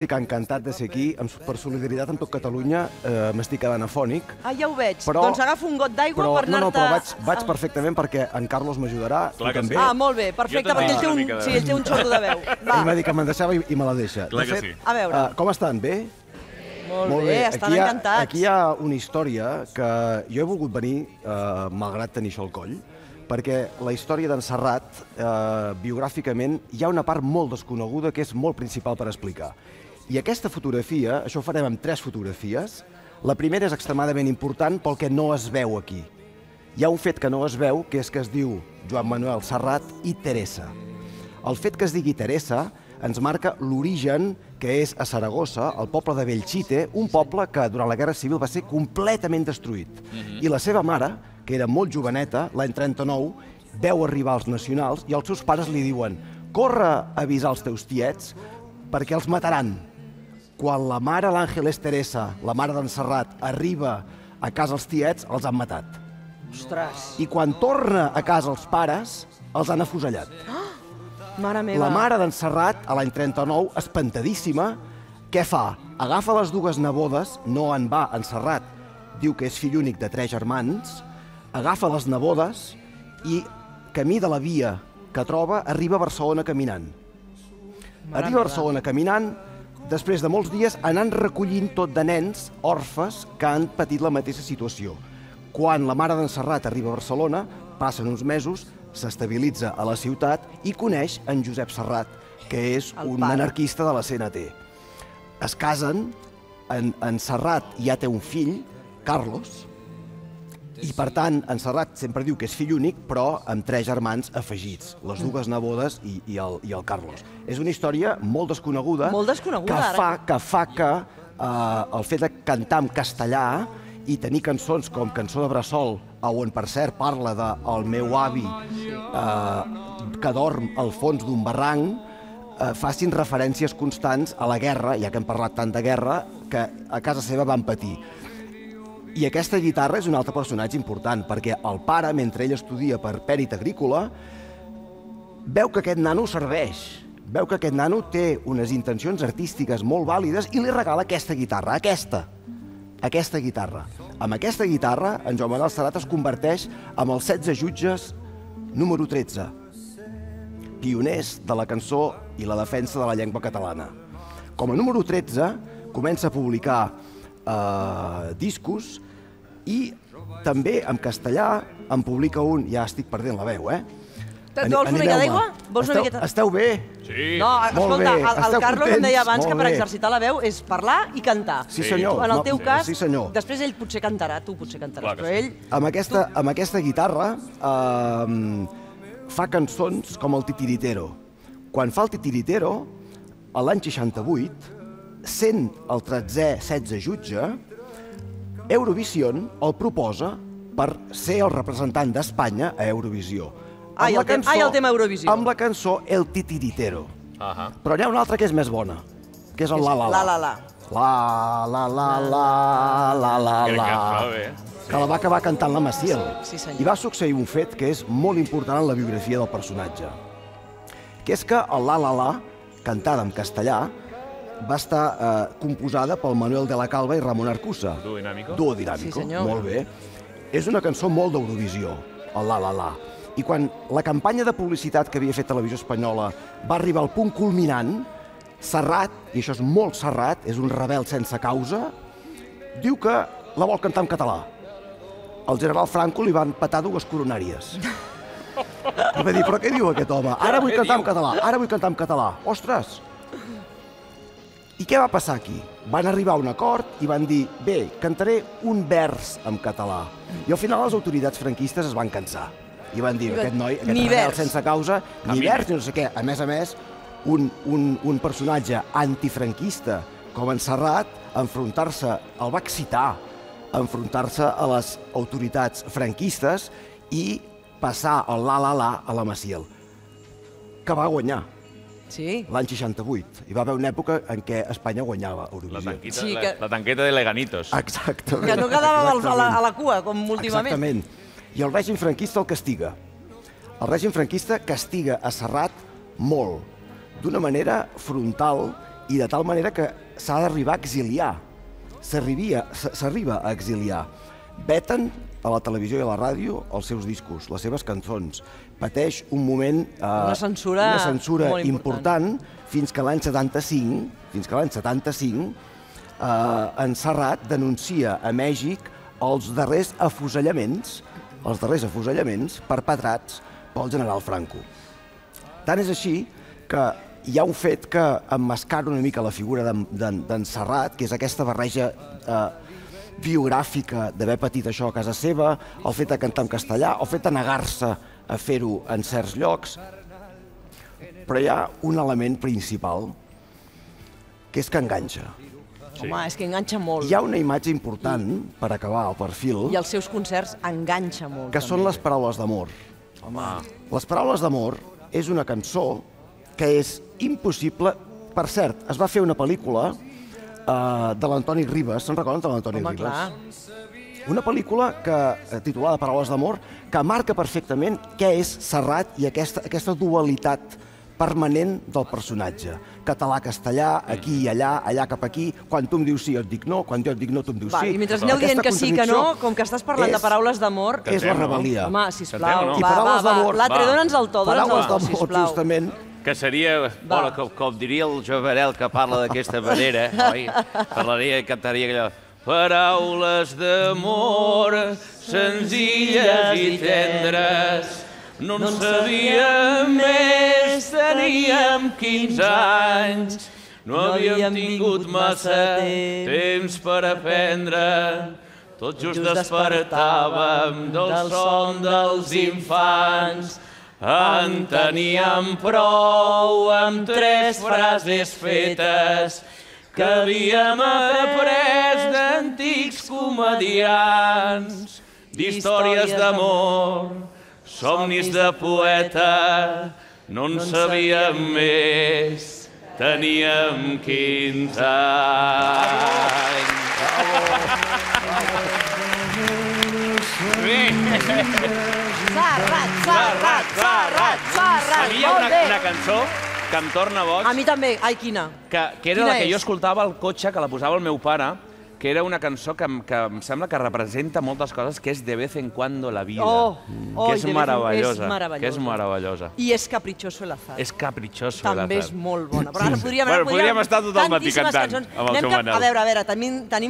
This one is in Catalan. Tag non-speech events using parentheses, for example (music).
Estic encantat de ser aquí, amb, per solidaritat amb tot Catalunya, eh, m'estic quedant afònic. Ah, ja ho veig. Però- doncs agafa un got d'aigua per no, no, anar-te... però vaig, vaig perfectament perquè en Carlos m'ajudarà, Clar que també. sí. Ah, molt bé, perfecte, perquè ell té, un, de- sí, ell té un xorro de veu. (laughs) Va, Ell m'ha dit que me'n deixava i, i me la deixa. Clar de que fet, sí. A veure. eh, com estan? Bé? molt, bé, estan aquí hi ha, encantats. Aquí hi ha una història que jo he volgut venir, eh, malgrat tenir això al coll, perquè la història d'en Serrat, eh, biogràficament, hi ha una part molt desconeguda que és molt principal per explicar. I aquesta fotografia, això ho farem amb tres fotografies, la primera és extremadament important pel que no es veu aquí. Hi ha un fet que no es veu, que és que es diu Joan Manuel Serrat i Teresa. El fet que es digui Teresa ens marca l'origen que és a Saragossa, el poble de Bellchite, un poble que durant la Guerra Civil va ser completament destruït. I la seva mare, que era molt joveneta, l'any 39, veu arribar els nacionals i els seus pares li diuen corre a avisar els teus tiets perquè els mataran. Quan la mare l'Àngeles Teresa, la mare d'en Serrat, arriba a casa els tiets, els han matat. Ostres, I quan torna a casa els pares, els han afusellat. mare meva. La mare d'en Serrat, a l'any 39, espantadíssima, què fa? Agafa les dues nebodes, no en va en Serrat, diu que és fill únic de tres germans, agafa les nebodes i camí de la via que troba, arriba a Barcelona caminant. Mare arriba a. Barcelona caminant, després de molts dies anant recollint tot de nens orfes que han patit la mateixa situació. Quan la mare d'en Serrat arriba a Barcelona, passen uns mesos, s'estabilitza a la ciutat i coneix en Josep Serrat, que és un anarquista de la CNT. Es casen, en, en Serrat ja té un fill, Carlos, i per tant, en Serrat sempre diu que és fill únic, però amb tres germans afegits, les dues nebodes i, i, el, i el Carlos. És una història molt desconeguda, Molt desconeguda, que ara. fa que, fa que eh, el fet de cantar en castellà i tenir cançons com Cançó de Bressol, on, per cert, parla del el meu avi eh, que dorm al fons d'un barranc, eh, facin referències constants a la guerra, ja que hem parlat tant de guerra, que a casa seva van patir. I aquesta guitarra és un altre personatge important, perquè el pare, mentre ell estudia per pèrit agrícola, veu que aquest nano serveix, veu que aquest nano té unes intencions artístiques molt vàlides i li regala aquesta guitarra, aquesta, aquesta guitarra. Amb aquesta guitarra, en Joan Manuel Serrat es converteix en els 16 jutges número 13, pioners de la cançó i la defensa de la llengua catalana. Com a número 13, comença a publicar eh, discos i també en castellà en publica un, ja estic perdent la veu, eh? Vols una mica d'aigua? Vols una esteu, miqueta? Esteu bé? Sí. No, Molt escolta, bé, el, el Carlos em deia contents? abans que Molt per bé. exercitar la veu és parlar i cantar. Sí, Sí. senyor. En el No, teu cas, Sí, senyor. després ell potser cantarà, tu potser cantaràs, Clar que però sí. ell... Amb aquesta, amb aquesta guitarra eh, fa cançons com el Titiritero. Quan fa el Titiritero, a l'any 68, sent el 13è 16 jutge, Eurovision el proposa per ser el representant d'Espanya a Eurovisió. Ai, Amb el tem- ai, el tema Eurovisió. Amb la cançó El Titiritero. Ahà. Però n'hi ha una altra que és més bona, que és el La La La. La La La. La la la la la la Crec que la que va acabar cantant la Maciel. Sí, senyor. I va succeir un fet que és molt important en la biografia del personatge, que és que el La La La, cantada en castellà, va estar eh, composada pel Manuel de la Calva i Ramon Arcusa. Duo dinàmico. Duo dinàmico, Sí, senyor. molt bé. És una cançó molt d'Eurovisió, el La La La. I quan la campanya de publicitat que havia fet Televisió Espanyola va arribar al punt culminant, Serrat, i això és molt Serrat, és un rebel sense causa, diu que la vol cantar en català. El general Franco li van petar dues coronàries. (laughs) I va dir, però què diu aquest home? Ara vull cantar en català, ara vull cantar en català. Ostres! I què va passar aquí? Van arribar a un acord i van dir, bé, cantaré un vers en català. I al final les autoritats franquistes es van cansar. I van dir, aquest noi, aquest Ni rebel vers. sense causa, ni Camina. vers, ni no sé què. A més a més, un, un, un personatge antifranquista com en Serrat, enfrontar-se, el va excitar, enfrontar-se a les autoritats franquistes i passar el la la la a la Maciel, que va guanyar Sí. l'any 68. Hi va haver una època en què Espanya guanyava La Eurovisió. tanquita, Sí, la, que- la tanqueta de Leganitos. Exactament. Que no quedava a la, a la cua, com últimament. Exactament. I el règim franquista el castiga. El règim franquista castiga a Serrat molt, d'una manera frontal i de tal manera que s'ha d'arribar a exiliar. S'arriba a exiliar. Veten a la televisió i a la ràdio els seus discos, les seves cançons. Pateix un moment... Eh, Una censura una censura molt important. important fins que l'any 75, fins que l'any 75, eh, en Serrat denuncia a Mèxic els darrers afusellaments, els darrers afusellaments perpetrats pel general Franco. Tant és així que hi ha un fet que emmascara una mica la figura d'en- Serrat, que és aquesta barreja eh, biogràfica d'haver patit això a casa seva, el fet de cantar en castellà, el fet de negar-se a fer-ho en certs llocs. Però hi ha un element principal, que és que enganxa. Sí. Home, és que enganxa molt. Hi ha una imatge important, per acabar el perfil, I els seus concerts enganxa molt. que són les paraules d'amor. Home, Les paraules d'amor és una cançó que és impossible... Per cert, es va fer una pel·lícula eh, de l'Antoni Ribes, se'n recorden de l'Antoni Ribes? clar. Una pel·lícula que, eh, titulada Paraules d'amor que marca perfectament què és Serrat i aquesta, aquesta dualitat permanent del personatge. Català-castellà, aquí i allà, allà cap aquí, quan tu em dius sí jo et dic no, quan jo et dic no tu em dius Va, sí. I mentre aneu dient que sí, que no, com que estàs parlant de és- paraules d'amor... És la rebel·lia. Home, sisplau, no? I va, va, paraules va. d'amor. L'altre, Va. dona'ns el to, dona'ns Paraules el to, d'amor, sisplau. justament, que seria, bueno, com, com diria el Joverel que parla d'aquesta manera, (laughs) oi? Parlaria i cantaria allò... Paraules d'amor, senzilles i tendres, no en sabíem més, teníem 15 anys, no havíem tingut massa temps per aprendre, tot just despertàvem del son dels infants, en teníem prou amb tres frases fetes que havíem après d'antics comedians, d'històries d'amor, somnis de poeta, no en sabíem més, teníem 15 anys. Serrat, serrat, serrat, serrat. A mi hi ha una, una cançó que em torna boig, A mi també. Ai, quina? que, que era Quina la que és? jo escoltava al cotxe, que la posava el meu pare, que era una cançó que, em- que em sembla que representa moltes coses, que és De vez en cuando la vida, Oh, oh, que és de vez en- meravellosa, és meravellosa. que és meravellosa. I és caprichoso el azar. És caprichoso. També el és molt bona. Però ara podríem, Bueno, ara podríem estar tot el matí cantant cançons. amb el Anem seu Manel. A veure, a veure, tenim, tenim